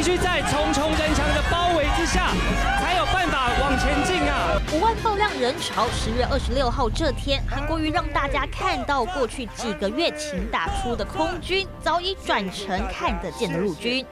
必须在重重人墙的包围之下，才有办法往前进啊！五万爆量人潮，十月二十六号这天，韩国瑜让大家看到过去几个月勤打出的空军，早已转成看得见的陆军。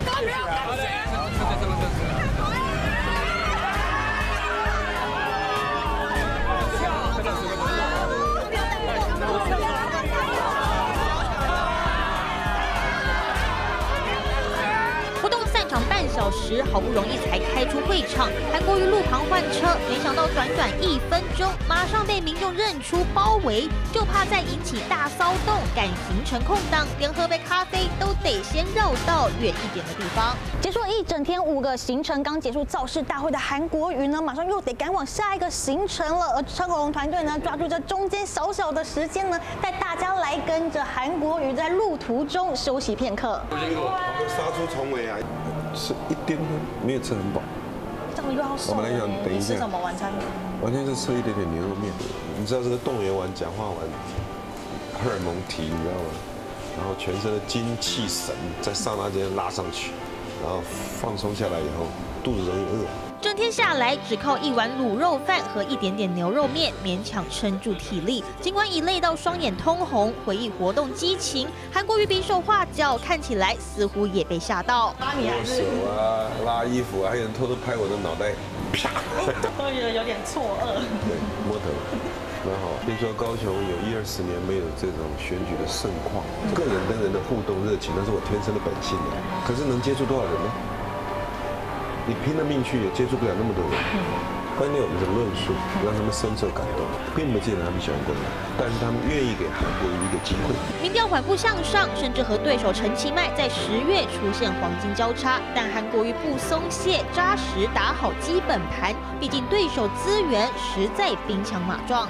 半小时，好不容易才开出会场。韩国瑜路旁换车，没想到短短一分钟，马上被民众认出包围，就怕再引起大骚动，赶行程空档，连喝杯咖啡都得先绕到远一点的地方。结束了一整天五个行程，刚结束造势大会的韩国瑜呢，马上又得赶往下一个行程了。而陈国龙团队呢，抓住这中间小小的时间呢，带大家来跟着韩国瑜在路途中休息片刻。杀出重围啊！是一点都没有吃很饱。我们来讲，等一下。吃什么晚餐？完全是吃一点点牛肉面。你知道这个动员完、讲话完，荷尔蒙提，你知道吗？然后全身的精气神在刹那间拉上去，然后放松下来以后，肚子容易饿。整天下来，只靠一碗卤肉饭和一点点牛肉面勉强撑住体力。尽管已累到双眼通红，回忆活动激情，韩国瑜比手画脚，看起来似乎也被吓到。握手啊，拉衣服啊，还有人偷偷拍我的脑袋，啪！我觉得有点错愕。对，摸头，蛮好。听说高雄有一二十年没有这种选举的盛况，个人跟人的互动热情，那是我天生的本性啊。可是能接触多少人呢？你拼了命去也接触不了那么多人。关键我们的论述让他们深受感动，并不见得他们喜欢国民但是他们愿意给韩国瑜一个机会。民调缓步向上，甚至和对手陈其迈在十月出现黄金交叉，但韩国瑜不松懈，扎实打好基本盘。毕竟对手资源实在兵强马壮。